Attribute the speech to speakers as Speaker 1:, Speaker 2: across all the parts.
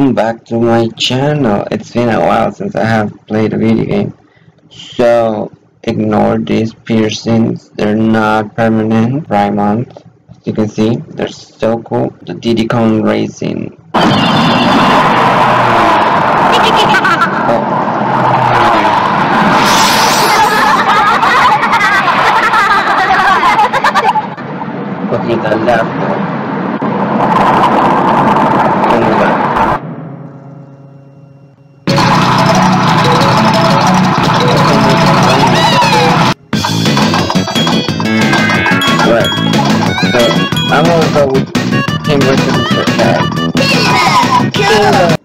Speaker 1: welcome back to my channel. It's been a while since I have played a video game. So, ignore these piercings. They're not permanent. Primont. As you can see, they're so cool. The Diddy Kong Racing. I'm gonna go with King Richard for cat.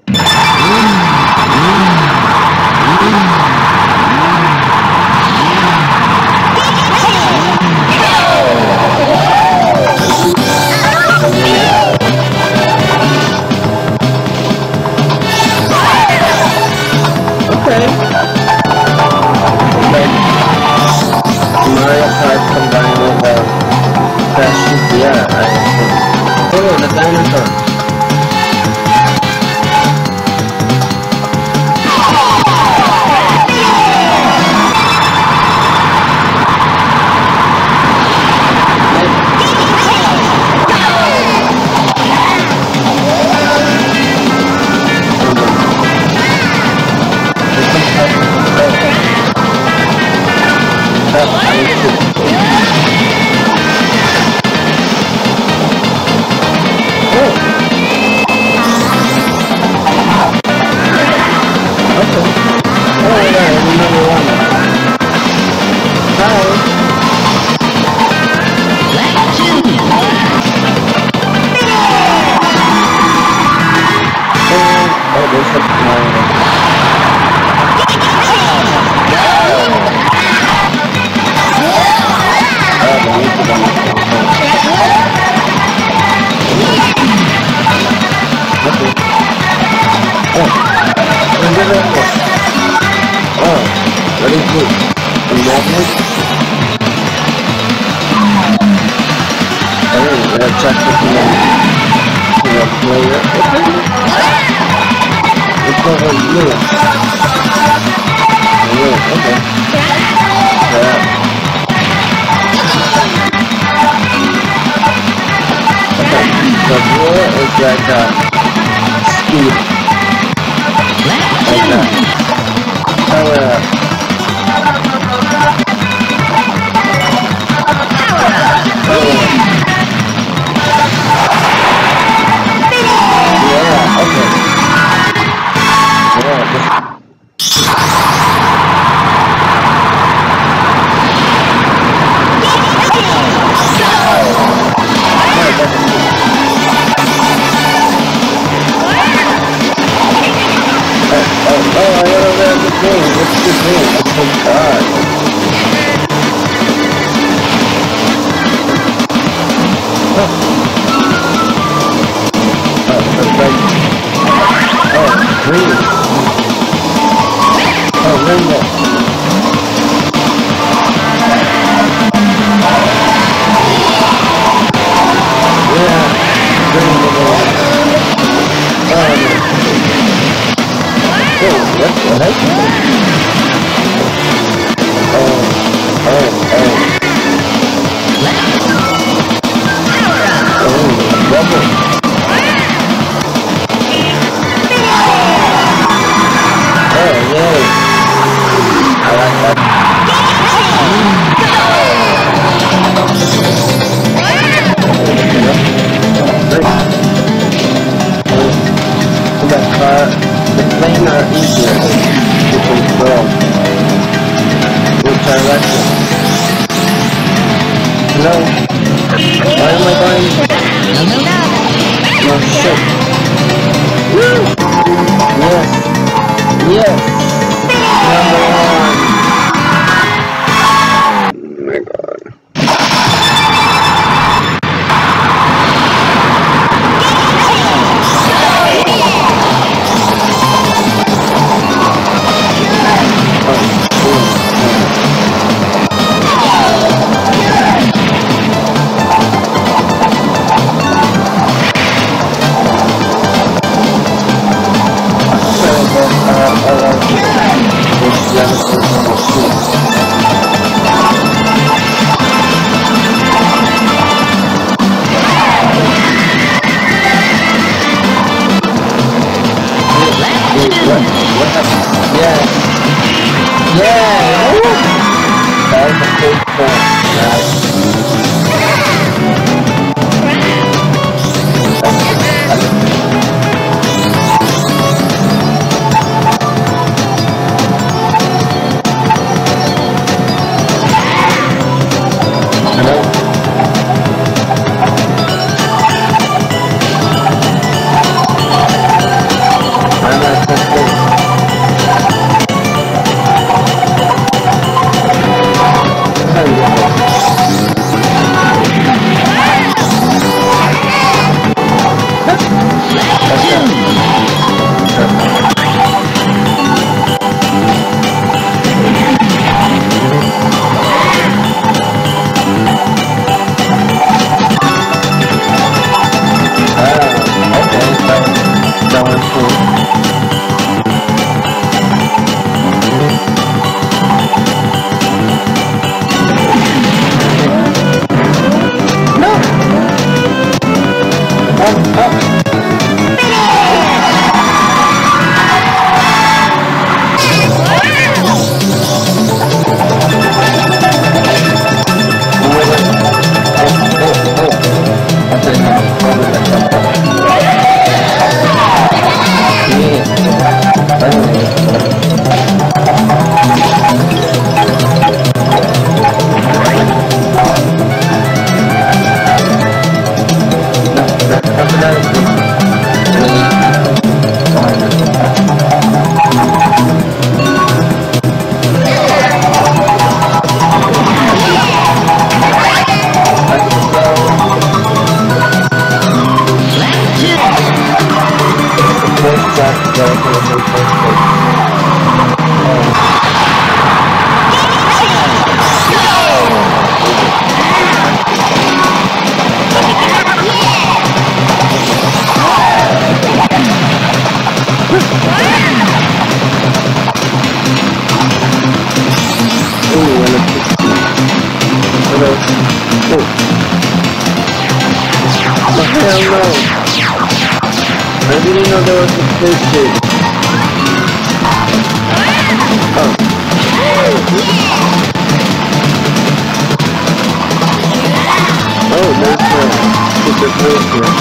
Speaker 1: Like uh, speed. Like vengo. I didn't know there was a spaceship. Oh. Oh, place here.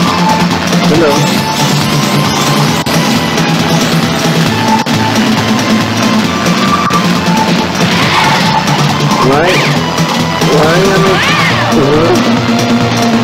Speaker 1: Hello. Why? Why am I... Uh, I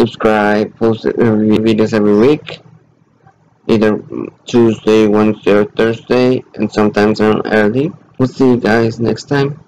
Speaker 1: Subscribe, post uh, videos every week, either Tuesday, Wednesday, or Thursday, and sometimes on early. We'll see you guys next time.